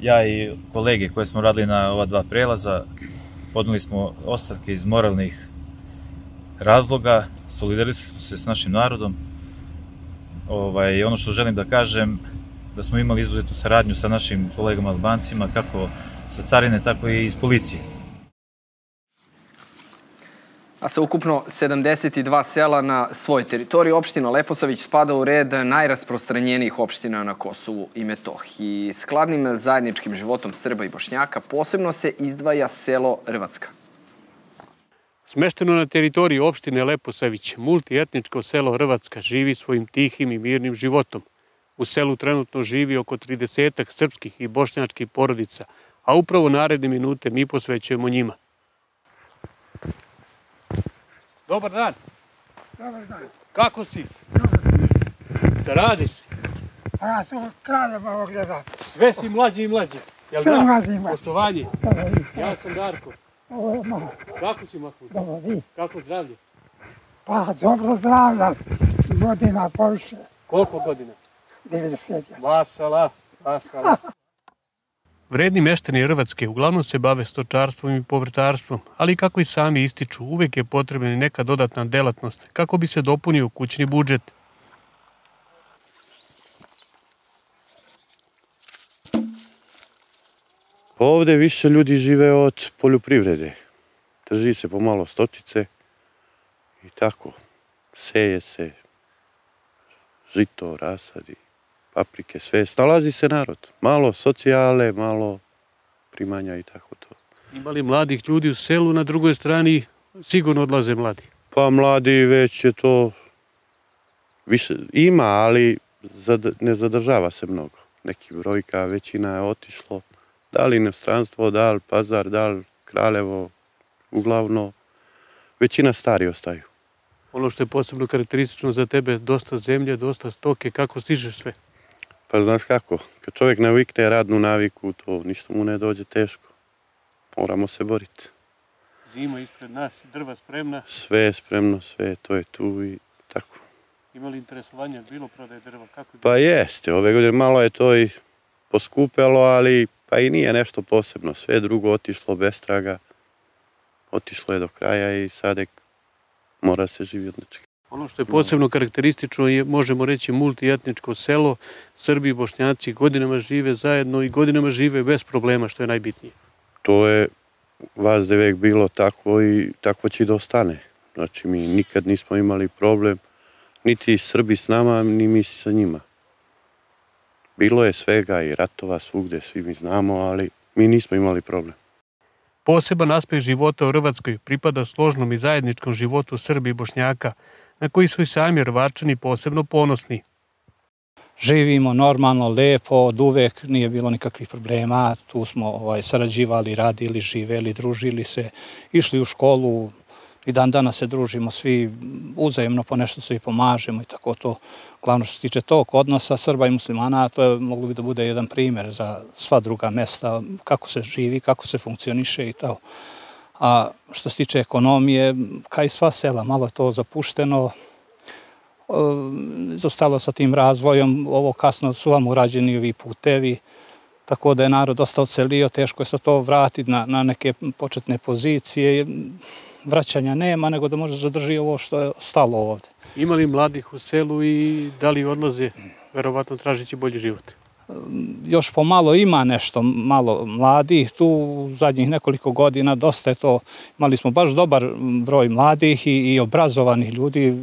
ja i kolege koje smo radili na ova dva prelaza, podneli smo ostavke iz moralnih razloga, solidarisali smo se s našim narodom. Ovaj, ono što želim da kažem, da smo imali izuzetnu saradnju sa našim kolegama Albancima, kako sa carine, tako i iz policije. A sa ukupno 72 sela na svoj teritoriji, opština Leposavić spada u red najrasprostranjenijih opština na Kosovu i Metohiji. Skladnim zajedničkim životom Srba i Bošnjaka posebno se izdvaja selo Rvatska. Smešteno na teritoriji opštine Leposavić, multietničko selo Hrvatska živi svojim tihim i mirnim životom. U selu trenutno živi oko 30 srpskih i bošnjačkih porodica, a upravo naredne minute mi posvećujemo njima. Dobar dan. Dobar dan. Kako si? Da radiš? A ja sam kraljeva ovo gledam. Sve si mlađi i mlađi. Jel Sve da? mlađi i mlađi. Poštovanje. Ja sam Darko. Ovo je malo. Kako si Mahmud? Dobro, vi. Kako zdravlje? Pa, dobro zdravljam. Godina poviše. Koliko godina? 90. Mašala. Mašala. Vredni meštani Hrvatske uglavnom se bave stočarstvom i povrtarstvom, ali kako i sami ističu, uvek je potrebna neka dodatna delatnost kako bi se dopunio kućni budžet. Pa ovde više ljudi žive od poljoprivrede. Drži se pomalo stočice i tako. Seje se žito, rasadi, paprike, sve. Snalazi se narod. Malo socijale, malo primanja i tako to. Ima li mladih ljudi u selu, na drugoj strani sigurno odlaze mladi. Pa mladi već je to više ima, ali zad- ne zadržava se mnogo. Neki brojka, većina je otišlo. Da li inostranstvo, da li pazar, da li kraljevo, uglavno većina stari ostaju. Ono što je posebno karakteristično za tebe, dosta zemlje, dosta stoke, kako stižeš sve? Pa znaš kako, kad čovjek navikne radnu naviku, to ništa mu ne dođe teško. Moramo se boriti. Zima ispred nas, drva spremna. Sve je spremno, sve to je tu i tako. Ima li interesovanja bilo prodaje drva? Kako je Pa jeste, ove godine malo je to i poskupelo, ali pa i nije nešto posebno. Sve je drugo otišlo bez traga. Otišlo je do kraja i sad mora se živi od nečega. Ono što je posebno karakteristično je, možemo reći, multietničko selo. Srbi i Bošnjaci godinama žive zajedno i godinama žive bez problema, što je najbitnije. To je vas da uvijek bilo tako i tako će i da ostane. Znači mi nikad nismo imali problem, niti Srbi s nama, ni mi sa njima. Bilo je svega i ratova svugde, svi mi znamo, ali mi nismo imali problem. Poseban aspekt života u Hrvatskoj pripada složnom i zajedničkom životu Srbi i Bošnjaka, na koji su i sami Hrvačani posebno ponosni. živimo normalno, lepo, od uvek nije bilo nikakvih problema, tu smo ovaj, sarađivali, radili, živeli, družili se, išli u školu i dan danas se družimo svi uzajemno po nešto se i pomažemo i tako to. Glavno što se tiče tog odnosa Srba i muslimana, to je moglo bi da bude jedan primer za sva druga mesta, kako se živi, kako se funkcioniše i to. A što se tiče ekonomije, kao i sva sela, malo je to zapušteno, zostalo sa tim razvojom, ovo kasno su vam urađeni ovi putevi, tako da je narod dosta ocelio, teško je sa to vratiti na, na neke početne pozicije, vraćanja nema, nego da može zadrži ovo što je stalo ovde. Ima li mladih u selu i da li odlaze, verovatno tražići bolji život? Još pomalo ima nešto malo mladih, tu zadnjih nekoliko godina dosta je to, imali smo baš dobar broj mladih i, i obrazovanih ljudi,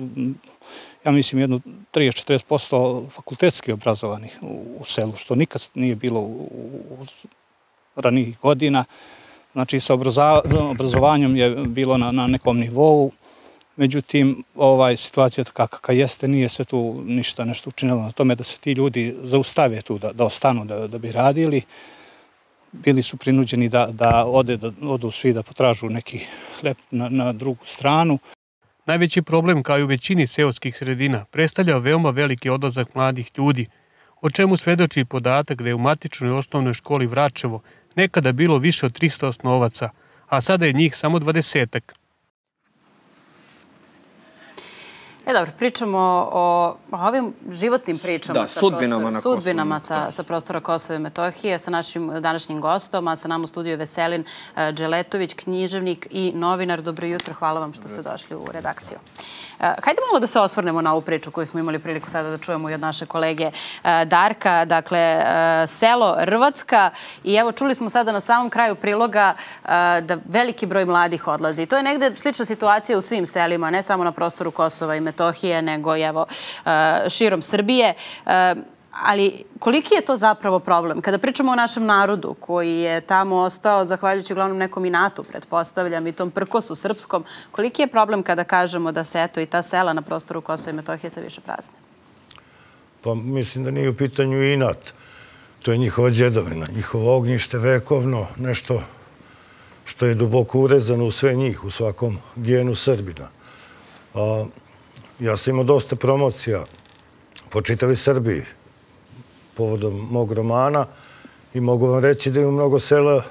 ja mislim jedno 30-40% fakultetski obrazovanih u, u selu, što nikad nije bilo u, u, u ranijih godina. Znači sa obrazovanjem je bilo na, na nekom nivou, međutim ovaj situacija takva kakva jeste, nije se tu ništa nešto učinilo na tome da se ti ljudi zaustave tu, da, da ostanu, da, da bi radili. Bili su prinuđeni da, da, ode, da odu svi da potražu neki hleb na, na drugu stranu. Najveći problem, kao i u većini seoskih sredina, predstavlja veoma veliki odlazak mladih ljudi, o čemu svedoči podatak da je u matičnoj osnovnoj školi Vračevo nekada bilo više od 300 osnovaca, a sada je njih samo dvadesetak. E dobro, pričamo o, o ovim životnim pričama. Da, sa sudbinama prostora- na Kosovu i Sudbinama sa, sa prostora Kosova i Metohije, sa našim današnjim gostom, a sa nama u studiju je Veselin eh, Dželetović, književnik i novinar. Dobro jutro, hvala vam što ste došli u redakciju. Eh, Hajde malo da se osvrnemo na ovu priču koju smo imali priliku sada da čujemo i od naše kolege eh, Darka. Dakle, selo Rvatska i evo čuli smo sada na samom kraju priloga da veliki broj mladih odlazi. I to je negde slična situacija u svim selima, ne samo na prostoru Kosova i Metohije, nego i evo eh, širom Srbije. Eh, Ali koliki je to zapravo problem? Kada pričamo o našem narodu koji je tamo ostao zahvaljujući uglavnom nekom inatu, pretpostavljam, i tom prkosu srpskom, koliki je problem kada kažemo da se eto i ta sela na prostoru Kosova i Metohije sve više prazne? Pa mislim da nije u pitanju inat. To je njihova džedovina, njihovo ognjište vekovno, nešto što je duboko urezano u sve njih, u svakom genu Srbina. A, ja sam imao dosta promocija po čitavi Srbiji povodom mog romana i mogu vam reći da ima mnogo sela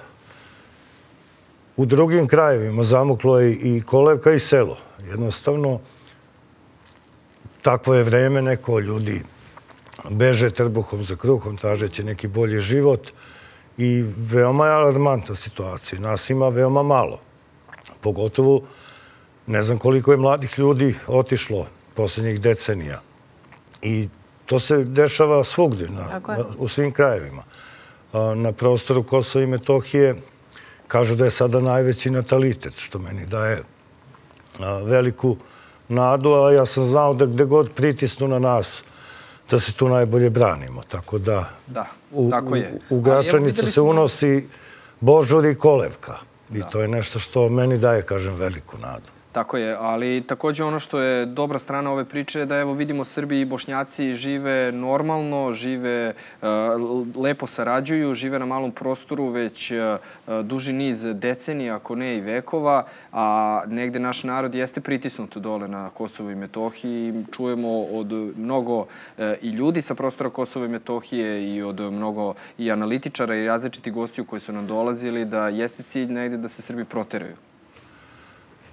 u drugim krajevima. Zamuklo je i kolevka i selo. Jednostavno, takvo je vreme, neko ljudi beže trbuhom za kruhom, tražeći neki bolji život i veoma je alarmantna situacija. Nas ima veoma malo. Pogotovo, ne znam koliko je mladih ljudi otišlo poslednjih decenija. I to se dešava svugdje, na, u svim krajevima. A, Na prostoru Kosova i Metohije kažu da je sada najveći natalitet, što meni daje a, veliku nadu, a ja sam znao da gde god pritisnu na nas, da se tu najbolje branimo. Tako da Da, u, tako je. u, u Gračanicu se unosi Božur i Kolevka. I to je nešto što meni daje, kažem, veliku nadu. Tako je, ali takođe ono što je dobra strana ove priče je da evo vidimo Srbi i Bošnjaci žive normalno, žive uh, lepo sarađuju, žive na malom prostoru već uh, duži niz decenija, ako ne i vekova, a negde naš narod jeste pritisnut dole na Kosovo i Metohiji. Čujemo od mnogo uh, i ljudi sa prostora Kosova i Metohije i od mnogo i analitičara i različitih gostiju koji su nam dolazili da jeste cilj negde da se Srbi proteraju.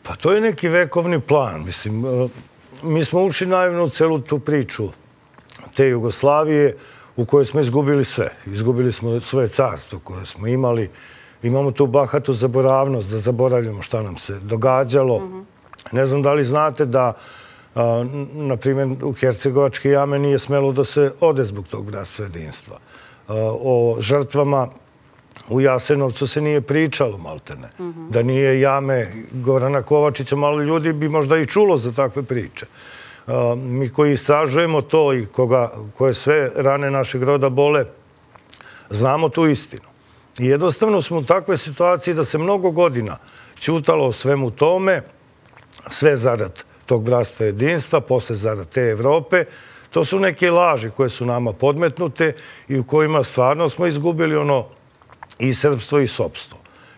Pa to je neki vekovni plan. Mislim, e, mi smo ušli naivno u celu tu priču te Jugoslavije u kojoj smo izgubili sve. Izgubili smo svoje carstvo koje smo imali. Imamo tu bahatu zaboravnost da zaboravljamo šta nam se događalo. Ne znam da li znate da a, na primjer, u Hercegovačke jame nije smelo da se ode zbog tog bratstva jedinstva. A, O žrtvama u Jasenovcu se nije pričalo, maltene. Da nije jame Gorana Kovačića, malo ljudi bi možda i čulo za takve priče. A, mi koji istražujemo to i koga, koje sve rane našeg roda bole, znamo tu istinu. I jednostavno smo u takvoj situaciji da se mnogo godina ćutalo o svemu tome, sve zarad tog bratstva jedinstva, posle zarad te Evrope. To su neke laži koje su nama podmetnute i u kojima stvarno smo izgubili ono i srpstvo i sopstvo.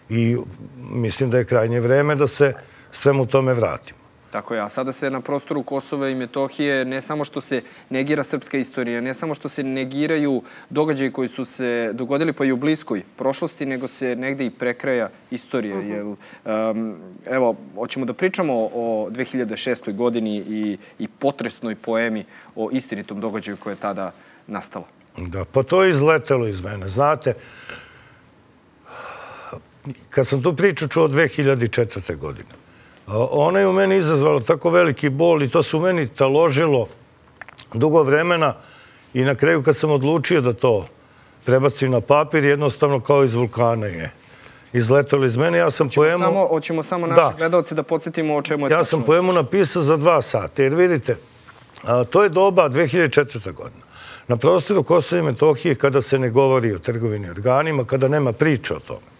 I mislim da je krajnje vreme da se svemu tome vratimo. Tako je, a sada se na prostoru Kosova i Metohije ne samo što se negira srpska istorija, ne samo što se negiraju događaji koji su se dogodili pa i u bliskoj prošlosti, nego se negde i prekraja istorija. Jel, um, evo, hoćemo da pričamo o 2006. godini i, i potresnoj poemi o istinitom događaju koja je tada nastala. Da, pa to je izletelo iz mene. Znate, kad sam tu priču čuo 2004. godine, ona je u meni izazvala tako veliki bol i to se u meni taložilo dugo vremena i na kraju kad sam odlučio da to prebacim na papir, jednostavno kao iz vulkana je izletelo iz mene. Ja sam poemu... Samo, hoćemo samo naše Da. gledalce da podsjetimo o čemu je Ja tačno sam poemu napisao za dva sata, jer vidite, a, to je doba 2004. godina. Na prostoru Kosova i Metohije, kada se ne govori o trgovini organima, kada nema priče o tome.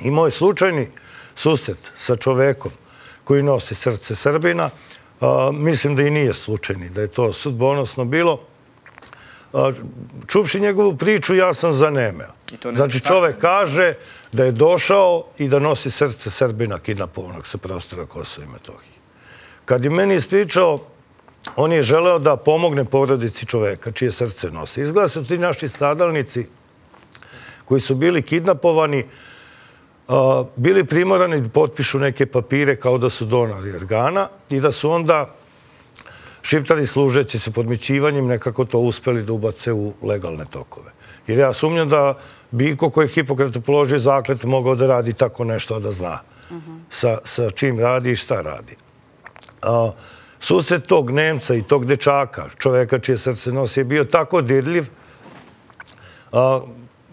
I moj slučajni susret sa čovekom koji nosi srce Srbina, a, mislim da i nije slučajni, da je to sudbonosno bilo, a, čuvši njegovu priču, ja sam zanemeo. Znači, čovek kaže da je došao i da nosi srce Srbina kidnapovanog sa prostora Kosova i Metohije. Kad je meni ispričao, on je želeo da pomogne porodici čoveka čije srce nosi. Izgleda su ti naši stradalnici koji su bili kidnapovani, bili primorani da potpišu neke papire kao da su donali organa i da su onda Šiptari služeći se podmićivanjem nekako to uspeli da ubace u legalne tokove. Jer ja sumnjam da bi iko koji je Hipokratu položio zaklet mogao da radi tako nešto, a da zna sa, sa čim radi i šta radi. A, susret tog Nemca i tog dečaka, čoveka čije srce nosi, je bio tako dirljiv, a,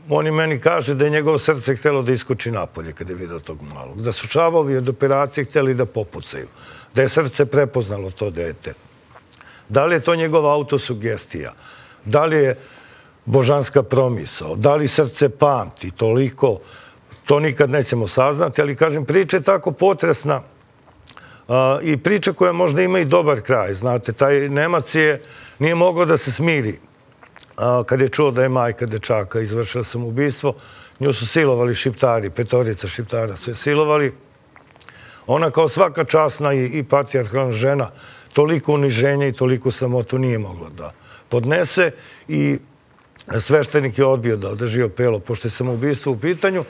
on je meni kaže da je njegovo srce htelo da iskoči napolje kada je vidio tog malog. Da su čavovi od operacije hteli da popucaju. Da je srce prepoznalo to dete. Da li je to njegova autosugestija? Da li je božanska promisao? Da li srce pamti toliko? To nikad nećemo saznati, ali kažem, priča je tako potresna i priča koja možda ima i dobar kraj. Znate, taj Nemac je, nije mogao da se smiri a, kad je čuo da je majka dečaka izvršila sam ubistvo. Nju su silovali šiptari, petorica šiptara su je silovali. Ona kao svaka časna i, i patrijarhalna žena toliko uniženja i toliko samotu nije mogla da podnese i sveštenik je odbio da održi opelo, pošto je samoubistvo u pitanju.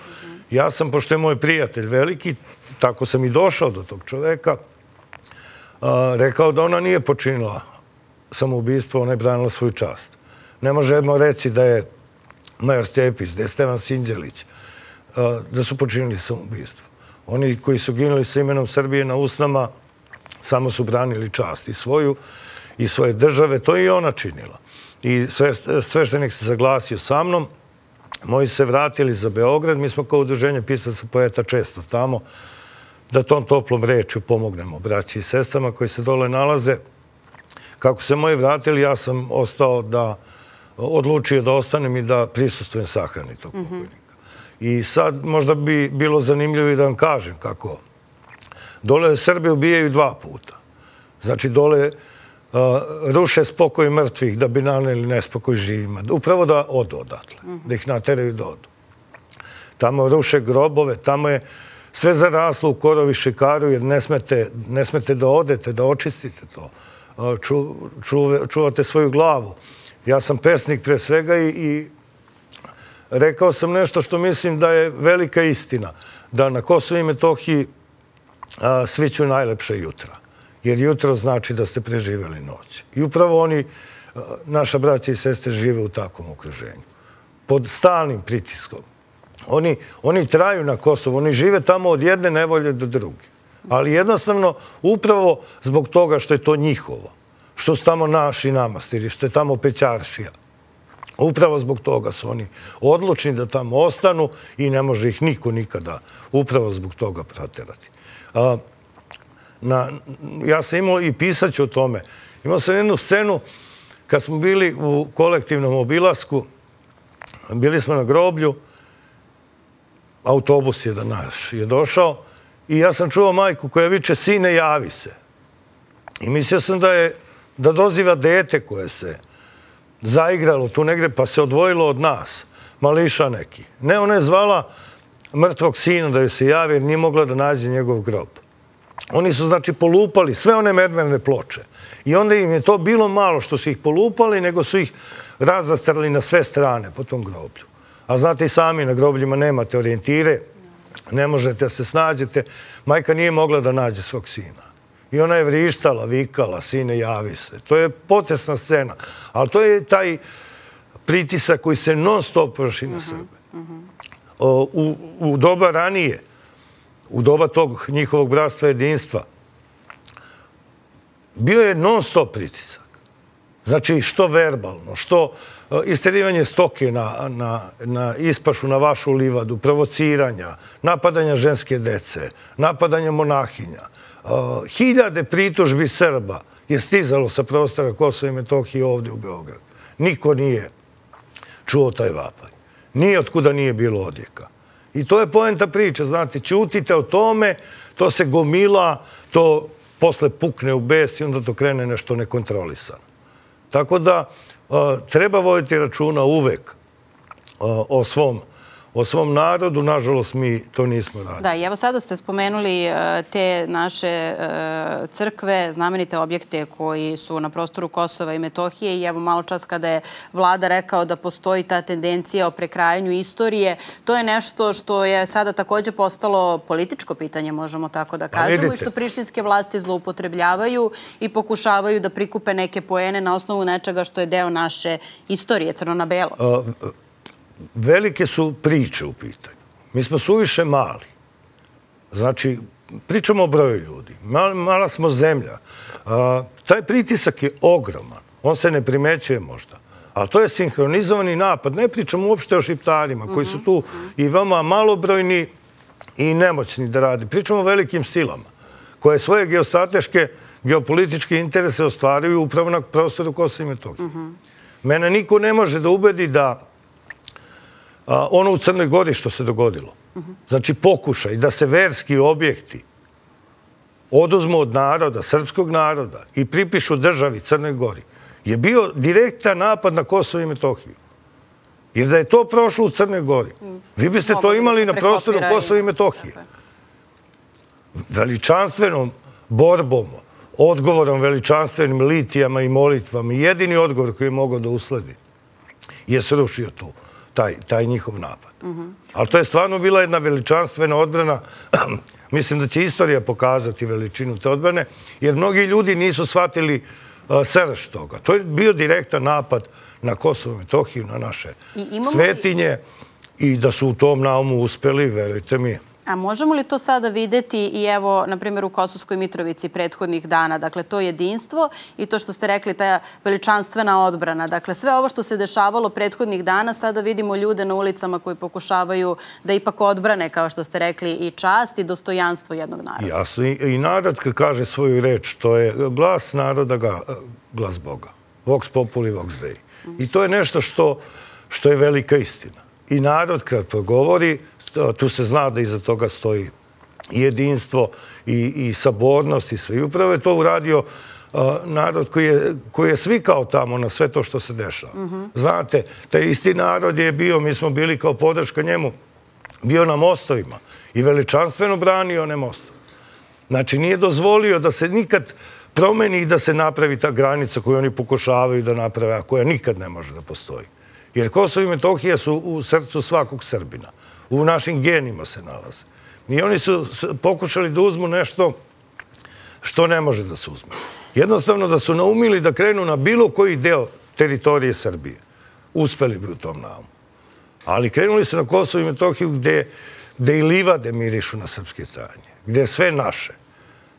Ja sam, pošto je moj prijatelj veliki, tako sam i došao do tog čoveka, rekao da ona nije počinila samoubistvo, ona je branila svoju čast. Ne možemo reći da je Major Stjepić, da je Stevan Sinđelić, da su počinili samoubistvo. Oni koji su ginuli sa imenom Srbije na usnama samo su branili čast i svoju i svoje države. To je i ona činila. I sve, sveštenik se saglasio sa mnom. Moji se vratili za Beograd. Mi smo kao udruženje pisaca poeta često tamo da tom toplom rečju pomognemo braći i sestrama koji se dole nalaze. Kako se moji vratili, ja sam ostao da odlučio da ostanem i da prisustujem sahrani tog pokojnika. I sad možda bi bilo zanimljivo i da vam kažem kako Dole Srbe ubijaju dva puta. Znači, dole uh, ruše spokoj mrtvih da bi naneli nespokoj živima. Upravo da odu odatle, da ih nateraju da odu. Tamo ruše grobove, tamo je sve zaraslo u korovi šikaru jer ne smete, ne smete da odete, da očistite to. Uh, ču, čuve, čuvate svoju glavu. Ja sam pesnik pre svega i, rekao sam nešto što mislim da je velika istina. Da na Kosovo i Metohiji a, sviću najlepše jutra. Jer jutro znači da ste preživjeli noć. I upravo oni, naša braća i sestre, žive u takvom okruženju. Pod stalnim pritiskom. Oni, oni traju na Kosovo, oni žive tamo od jedne nevolje do druge. Ali jednostavno, upravo zbog toga što je to njihovo, što su tamo naši namastiri, što je tamo pećaršija, Upravo zbog toga su oni odlučni da tamo ostanu i ne može ih niko nikada upravo zbog toga proterati. A, na, ja sam imao i pisaću o tome. Imao sam jednu scenu kad smo bili u kolektivnom obilasku, bili smo na groblju, autobus je da naš je došao i ja sam čuo majku koja viče sine javi se. I mislio sam da je da doziva dete koje se zaigralo tu negde pa se odvojilo od nas, mališa neki. Ne, ona je zvala mrtvog sina da joj se javi jer nije mogla da nađe njegov grob. Oni su znači polupali sve one medmerne ploče. I onda im je to bilo malo što su ih polupali, nego su ih razastrali na sve strane po tom groblju. A znate i sami, na grobljima nemate orijentire, ne možete da se snađete. Majka nije mogla da nađe svog sina. I ona je vrištala, vikala, sine, javi se. To je potesna scena. Ali to je taj pritisak koji se non stop vrši na Srbe. U, u doba ranije, u doba tog njihovog bratstva jedinstva, bio je non stop pritisak. Znači, što verbalno, što e, isterivanje stoke na, na, na ispašu, na vašu livadu, provociranja, napadanja ženske dece, napadanja monahinja, hiljade pritužbi Srba je stizalo sa prostora Kosova i Metohije ovde u Beograd. Niko nije čuo taj vapaj. Nije otkuda nije bilo odjeka. I to je poenta priče, znate, ćutite o tome, to se gomila, to posle pukne u bes i onda to krene nešto nekontrolisano. Tako da treba voditi računa uvek o svom o svom narodu, nažalost, mi to nismo radili. Da, i evo sada ste spomenuli e, te naše e, crkve, znamenite objekte koji su na prostoru Kosova i Metohije i evo malo čas kada je vlada rekao da postoji ta tendencija o prekrajanju istorije, to je nešto što je sada takođe postalo političko pitanje, možemo tako da Pa kažemo, i što prištinske vlasti zloupotrebljavaju i pokušavaju da prikupe neke poene na osnovu nečega što je deo naše istorije, crno na belo. Velike su priče u pitanju. Mi smo suviše mali. Znači, pričamo o broju ljudi. Mala, mala smo zemlja. A, taj pritisak je ogroman. On se ne primećuje možda. Ali to je sinhronizovani napad. Ne pričamo uopšte o šiptarima, koji su tu i veoma malobrojni i nemoćni da radi. Pričamo o velikim silama, koje svoje geostrateške, geopolitičke interese ostvaruju upravo na prostoru Kosova i Metohije. Mene niko ne može da ubedi da ono u Crnoj Gori što se dogodilo. Znači pokušaj da se verski objekti oduzmu od naroda, srpskog naroda i pripišu državi Crnoj Gori je bio direktan napad na Kosovo i Metohiju. Jer da je to prošlo u Crnoj Gori, vi biste to imali na prostoru Kosova i Metohije. Veličanstvenom borbom, odgovorom veličanstvenim litijama i molitvama, jedini odgovor koji je mogao da usledi je srušio tu taj, taj njihov napad. Ali to je stvarno bila jedna veličanstvena odbrana. Mislim da će istorija pokazati veličinu te odbrane, jer mnogi ljudi nisu shvatili uh, srž toga. To je bio direktan napad na Kosovo Metohiju, na naše I svetinje i da su u tom naumu uspeli, verujte mi, A možemo li to sada videti i evo, na primjer, u Kosovskoj Mitrovici prethodnih dana? Dakle, to jedinstvo i to što ste rekli, ta veličanstvena odbrana. Dakle, sve ovo što se dešavalo prethodnih dana, sada vidimo ljude na ulicama koji pokušavaju da ipak odbrane, kao što ste rekli, i čast i dostojanstvo jednog naroda. Jasno, i, narod kad kaže svoju reč, to je glas naroda, ga, glas Boga. Vox populi, vox dei. I to je nešto što, što je velika istina. I narod kad progovori, tu se zna da iza toga stoji i jedinstvo i, i sabornost i sve. I upravo je to uradio a, narod koji je, koji je svikao tamo na sve to što se dešava. Znate, taj isti narod je bio, mi smo bili kao podrška njemu, bio na mostovima i veličanstveno branio one mostove. Znači, nije dozvolio da se nikad promeni i da se napravi ta granica koju oni pokušavaju da naprave, a koja nikad ne može da postoji. Jer Kosovo i Metohija su u srcu svakog Srbina. U našim genima se nalaze. I oni su pokušali da uzmu nešto što ne može da se uzme. Jednostavno da su naumili da krenu na bilo koji deo teritorije Srbije. Uspeli bi u tom naumu. Ali krenuli su na Kosovo i Metohiju gde, gde i livade mirišu na srpske tranje. Gde je sve naše.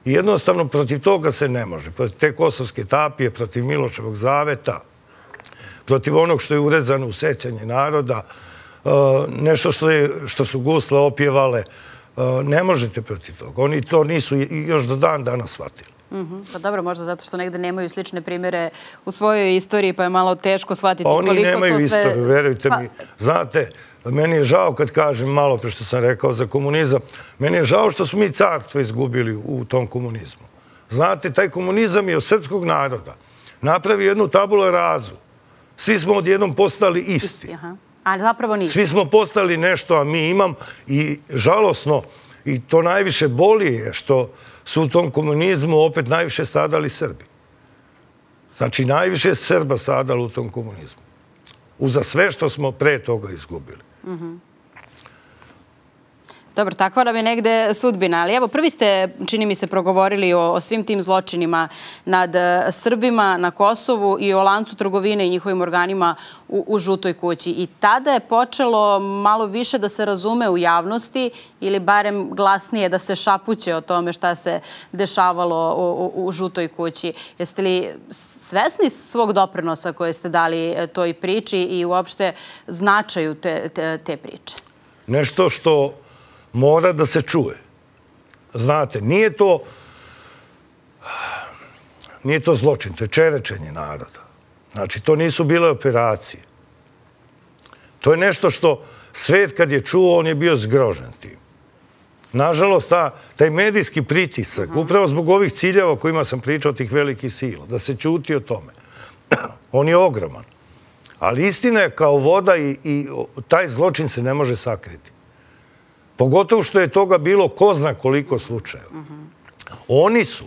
I jednostavno protiv toga se ne može. Protiv te kosovske tapije, protiv Miloševog zaveta, protiv onog što je urezano u sećanje naroda, nešto što, je, što su gusle opjevale, uh, ne možete protiv toga. Oni to nisu još do dan danas shvatili. Mhm. Pa dobro, možda zato što negde nemaju slične primere u svojoj istoriji, pa je malo teško shvatiti Pa oni koliko nemaju to sve... istoriju, verujte Pa, mi. Znate, meni je žao kad kažem malo pre što sam rekao za komunizam, meni je žao što smo mi carstvo izgubili u tom komunizmu. Znate, taj komunizam je od srpskog naroda napravio jednu tabula razu. Svi smo odjednom postali isti. Aha. A zapravo nisu. Svi smo postali nešto, a mi imam i žalosno, i to najviše boli je što su u tom komunizmu opet najviše stradali Srbi. Znači, najviše je Srba stradalo u tom komunizmu. Uza sve što smo pre toga izgubili. Dobro, takva nam je negde sudbina. Ali evo, prvi ste, čini mi se, progovorili o, o svim tim zločinima nad e, Srbima na Kosovu i o lancu trgovine i njihovim organima u, u Žutoj kući. I tada je počelo malo više da se razume u javnosti ili barem glasnije da se šapuće o tome šta se dešavalo u, u, u Žutoj kući. Jeste li svesni svog doprinosa koje ste dali e, toj priči i uopšte značaju te, te, te priče? Nešto što mora da se čuje. Znate, nije to nije to zločin, to je čerečenje naroda. Znači, to nisu bile operacije. To je nešto što svet kad je čuo, on je bio zgrožen tim. Nažalost, ta, taj medijski pritisak, upravo zbog ovih ciljeva o kojima sam pričao, tih velikih sila, da se ćuti o tome, on je ogroman. Ali istina je kao voda i, i taj zločin se ne može sakriti. Pogotovo što je toga bilo ko zna koliko slučajeva. Oni su,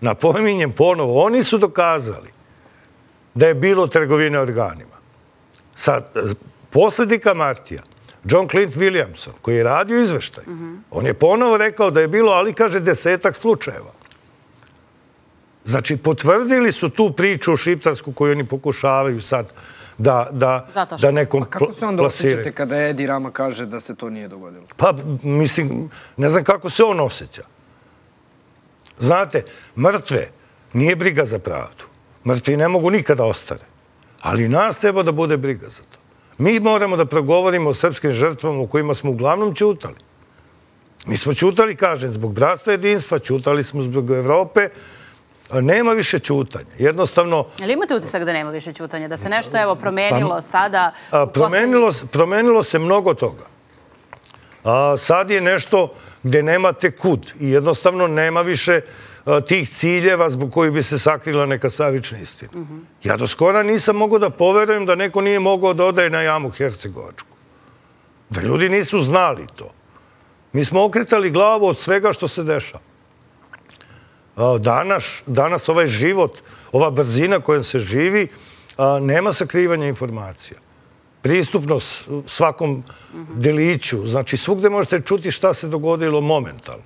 napominjem ponovo, oni su dokazali da je bilo trgovine organima. Sad, poslednika Martija, John Clint Williamson, koji je radio izveštaj, on je ponovo rekao da je bilo, ali kaže, desetak slučajeva. Znači, potvrdili su tu priču šiptarsku koju oni pokušavaju sad da, da, da nekom A kako se onda plasiraju. osjećate kada Edi Rama kaže da se to nije dogodilo? Pa, mislim, ne znam kako se on osjeća. Znate, mrtve nije briga za pravdu. Mrtvi ne mogu nikada ostare. Ali nas treba da bude briga za to. Mi moramo da progovorimo o srpskim žrtvama u kojima smo uglavnom ćutali. Mi smo ćutali, kažem, zbog bratstva jedinstva, ćutali smo zbog Evrope, nema više ćutanja. Jednostavno, Ali imate utisak da nema više ćutanja? Da se nešto evo promenilo sada? Pa, A, u promenilo, se- promenilo se mnogo toga. A, sad je nešto gde nemate kud i jednostavno nema više a, tih ciljeva zbog kojih bi se sakrila neka stavična istina. Ja do skora nisam mogao da poverujem da neko nije mogao da odaje na jamu Hercegovačku. Da ljudi nisu znali to. Mi smo okretali glavu od svega što se dešava. Danas, danas ovaj život, ova brzina kojom se živi, nema sakrivanja informacija. Pristupnost svakom deliću, znači svugde možete čuti šta se dogodilo momentalno.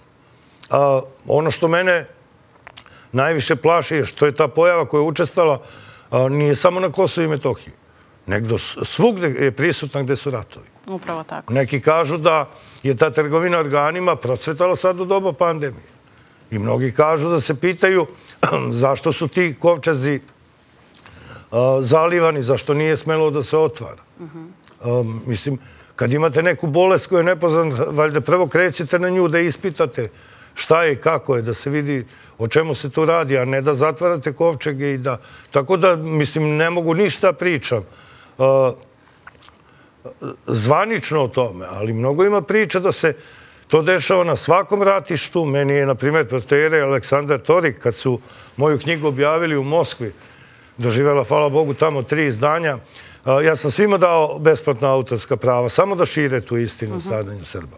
A, ono što mene najviše plaši je što je ta pojava koja je učestala a, nije samo na Kosovo i Metohiji. Negdo svugde je prisutna gde su ratovi. Upravo tako. Neki kažu da je ta trgovina organima procvetala sad u doba pandemije. I mnogi kažu da se pitaju zašto su ti kovčezi a, zalivani, zašto nije smelo da se otvara. A, mislim, kad imate neku bolest koja je nepoznata, valjda prvo krećete na nju da ispitate šta je kako je, da se vidi o čemu se tu radi, a ne da zatvarate kovčege i da... Tako da, mislim, ne mogu ništa pričam. A, zvanično o tome, ali mnogo ima priča da se to dešava na svakom ratištu. Meni je, na primjer, protojere Aleksandar Torik, kad su moju knjigu objavili u Moskvi, doživjela, hvala Bogu, tamo tri izdanja, ja sam svima dao besplatna autorska prava, samo da šire tu istinu o stradanju Srba.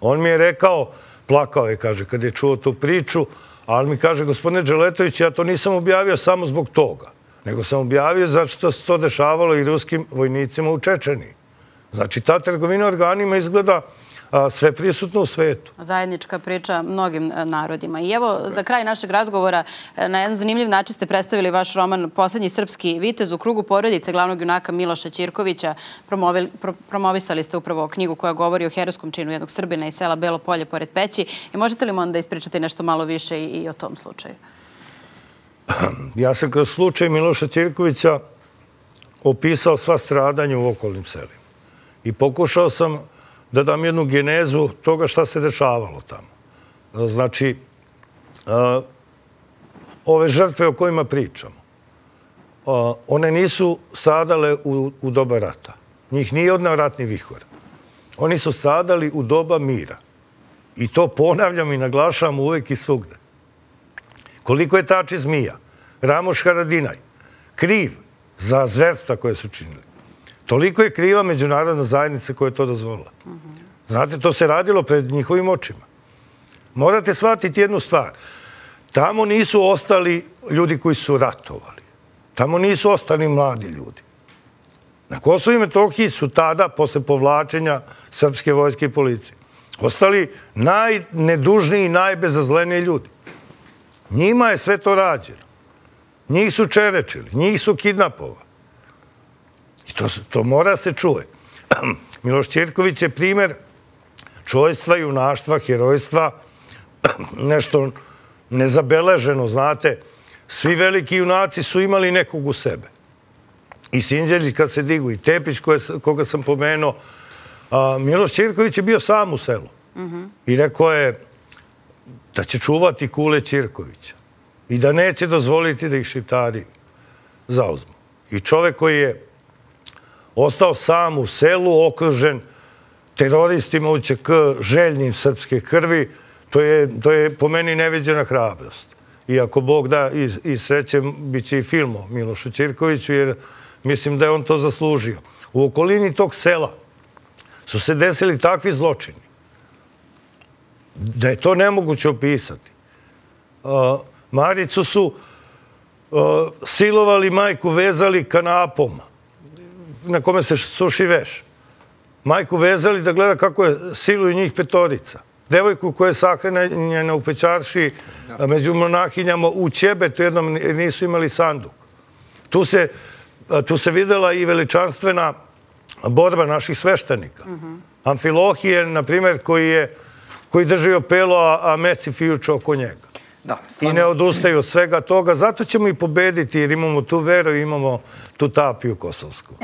On mi je rekao, plakao je, kaže, kad je čuo tu priču, ali mi kaže, gospodine Đeletović, ja to nisam objavio samo zbog toga, nego sam objavio zato što se to dešavalo i ruskim vojnicima u Čečeniji. Znači, ta trgovina organima izgleda sve prisutno u svetu. zajednička priča mnogim e, narodima. I evo, za kraj našeg razgovora, e, na jedan zanimljiv način ste predstavili vaš roman Poslednji srpski vitez u krugu porodice glavnog junaka Miloša Ćirkovića. Pro, promovisali ste upravo knjigu koja govori o herojskom činu jednog Srbina iz sela Belo polje pored Peći. I možete li mi onda ispričati nešto malo više i, i o tom slučaju? Ja sam kroz slučaj Miloša Ćirkovića opisao sva stradanja u okolnim selima. I pokušao sam da dam jednu genezu toga šta se dešavalo tamo. Znači, ove žrtve o kojima pričamo, one nisu stradale u, u doba rata. Njih nije odnao ratni vihor. Oni su stradali u doba mira. I to ponavljam i naglašavam uvek i svugde. Koliko je tači zmija, Ramoš Haradinaj, kriv za zverstva koje su činili. Toliko je kriva međunarodna zajednica koja je to dozvolila. Znate, to se radilo pred njihovim očima. Morate shvatiti jednu stvar. Tamo nisu ostali ljudi koji su ratovali. Tamo nisu ostali mladi ljudi. Na Kosovo i Metohiji su tada, posle povlačenja srpske vojske i policije, ostali najnedužniji i najbezazleniji ljudi. Njima je sve to rađeno. Njih su čerečili, njih su kidnapovali. I to, to mora se čuje. Miloš Ćirković je primer čojstva, junaštva, herojstva, nešto nezabeleženo, znate. Svi veliki junaci su imali nekog u sebe. I Sinđelić kad se digu, i Tepić koje, koga sam pomenuo. A, Miloš Ćirković je bio sam u selu. I rekao je da će čuvati kule Ćirkovića i da neće dozvoliti da ih šiptari zauzmu. I čovek koji je ostao sam u selu, okružen teroristima UČK, željnim srpske krvi, to je, to je po meni neviđena hrabrost. I ako Bog da i, i sreće, bit će i film o Milošu Ćirkoviću, jer Mislim da je on to zaslužio. U okolini tog sela su se desili takvi zločini da je to nemoguće opisati. Maricu su silovali majku, vezali kanapom na kome se suši veš. Majku vezali da gleda kako je siluju njih petorica. Devojku koja je sahranjena u pećarši a među monahinjama u Ćebetu jednom nisu imali sanduk. Tu se, tu se videla i veličanstvena borba naših sveštenika. Amfilohije, na primjer, koji je koji drži opelo, a, meci fijuče oko njega. Da, I ne odustaju od svega toga. Zato ćemo i pobediti jer imamo tu veru i imamo tu tapiju kosovsku.